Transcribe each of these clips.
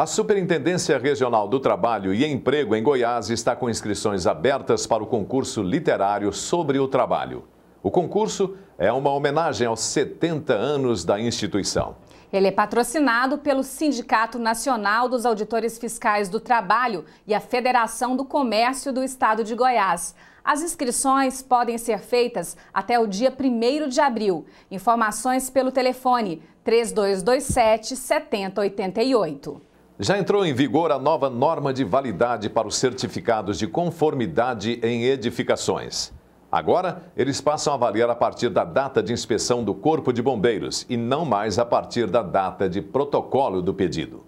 A Superintendência Regional do Trabalho e Emprego em Goiás está com inscrições abertas para o concurso literário sobre o trabalho. O concurso é uma homenagem aos 70 anos da instituição. Ele é patrocinado pelo Sindicato Nacional dos Auditores Fiscais do Trabalho e a Federação do Comércio do Estado de Goiás. As inscrições podem ser feitas até o dia 1 de abril. Informações pelo telefone 3227 7088. Já entrou em vigor a nova norma de validade para os certificados de conformidade em edificações. Agora, eles passam a valer a partir da data de inspeção do Corpo de Bombeiros e não mais a partir da data de protocolo do pedido.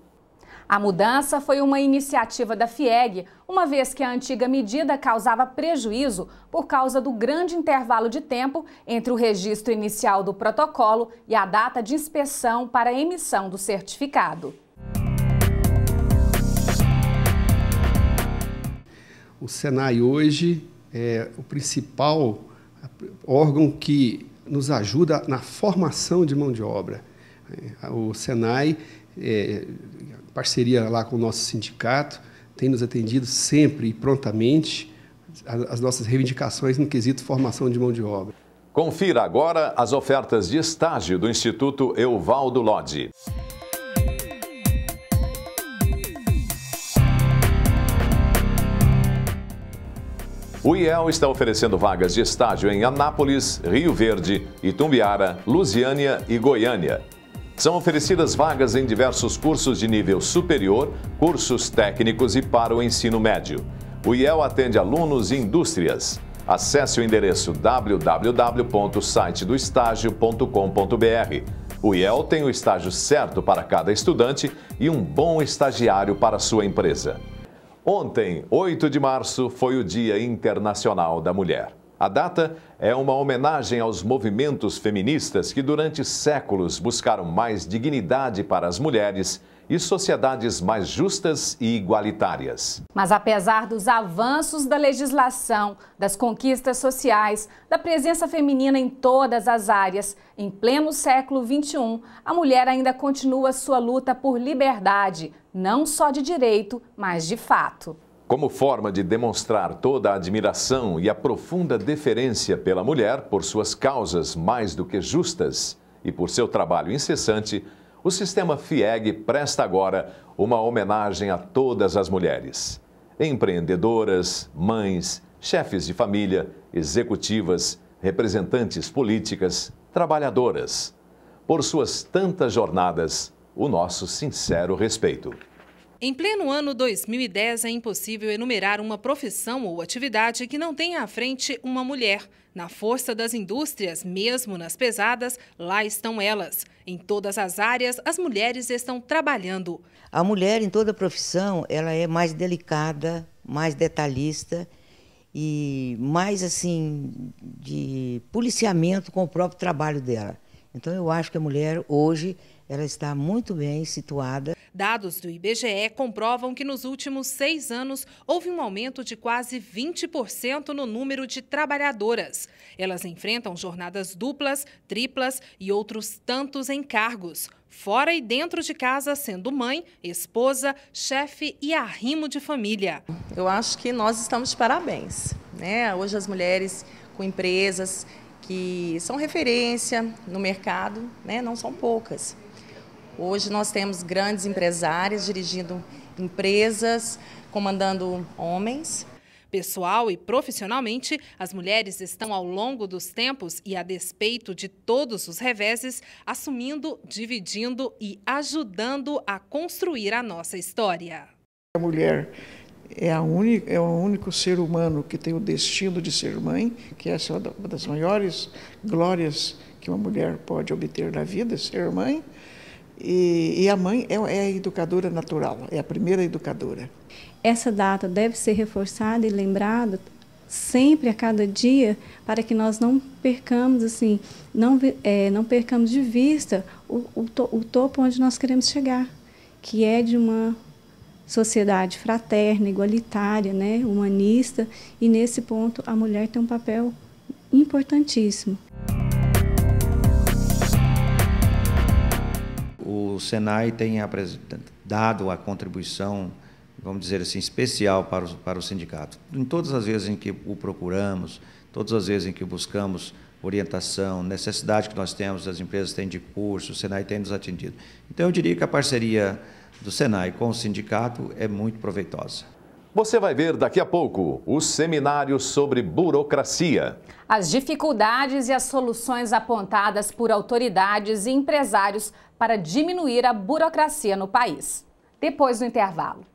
A mudança foi uma iniciativa da FIEG, uma vez que a antiga medida causava prejuízo por causa do grande intervalo de tempo entre o registro inicial do protocolo e a data de inspeção para a emissão do certificado. O Senai hoje é o principal órgão que nos ajuda na formação de mão de obra. O Senai, é, parceria lá com o nosso sindicato, tem nos atendido sempre e prontamente as nossas reivindicações no quesito formação de mão de obra. Confira agora as ofertas de estágio do Instituto Euvaldo Lodi. O IEL está oferecendo vagas de estágio em Anápolis, Rio Verde, Itumbiara, Lusiânia e Goiânia. São oferecidas vagas em diversos cursos de nível superior, cursos técnicos e para o ensino médio. O IEL atende alunos e indústrias. Acesse o endereço www.sitedoestágio.com.br. O IEL tem o estágio certo para cada estudante e um bom estagiário para sua empresa. Ontem, 8 de março, foi o Dia Internacional da Mulher. A data é uma homenagem aos movimentos feministas que durante séculos buscaram mais dignidade para as mulheres e sociedades mais justas e igualitárias. Mas apesar dos avanços da legislação, das conquistas sociais, da presença feminina em todas as áreas, em pleno século XXI, a mulher ainda continua sua luta por liberdade, não só de direito, mas de fato. Como forma de demonstrar toda a admiração e a profunda deferência pela mulher por suas causas mais do que justas e por seu trabalho incessante, o sistema FIEG presta agora uma homenagem a todas as mulheres. Empreendedoras, mães, chefes de família, executivas, representantes políticas, trabalhadoras. Por suas tantas jornadas, o nosso sincero respeito. Em pleno ano 2010, é impossível enumerar uma profissão ou atividade que não tenha à frente uma mulher. Na força das indústrias, mesmo nas pesadas, lá estão elas. Em todas as áreas, as mulheres estão trabalhando. A mulher, em toda profissão, ela é mais delicada, mais detalhista e mais assim de policiamento com o próprio trabalho dela. Então eu acho que a mulher hoje ela está muito bem situada. Dados do IBGE comprovam que nos últimos seis anos houve um aumento de quase 20% no número de trabalhadoras. Elas enfrentam jornadas duplas, triplas e outros tantos encargos, fora e dentro de casa, sendo mãe, esposa, chefe e arrimo de família. Eu acho que nós estamos de parabéns. Né? Hoje as mulheres com empresas que são referência no mercado, né? não são poucas. Hoje nós temos grandes empresárias dirigindo empresas, comandando homens. Pessoal e profissionalmente, as mulheres estão ao longo dos tempos e a despeito de todos os reveses, assumindo, dividindo e ajudando a construir a nossa história. A mulher é, a única, é o único ser humano que tem o destino de ser mãe, que essa é uma das maiores glórias que uma mulher pode obter na vida, ser mãe. E, e a mãe é, é a educadora natural, é a primeira educadora. Essa data deve ser reforçada e lembrada sempre a cada dia para que nós não percamos assim não é, não percamos de vista o, o, to, o topo onde nós queremos chegar que é de uma sociedade fraterna igualitária né humanista e nesse ponto a mulher tem um papel importantíssimo Senai tem dado a contribuição, vamos dizer assim, especial para o, para o sindicato. Em todas as vezes em que o procuramos, todas as vezes em que buscamos orientação, necessidade que nós temos, as empresas têm de curso, o Senai tem nos atendido. Então, eu diria que a parceria do Senai com o sindicato é muito proveitosa. Você vai ver daqui a pouco o seminário sobre burocracia. As dificuldades e as soluções apontadas por autoridades e empresários para diminuir a burocracia no país. Depois do intervalo.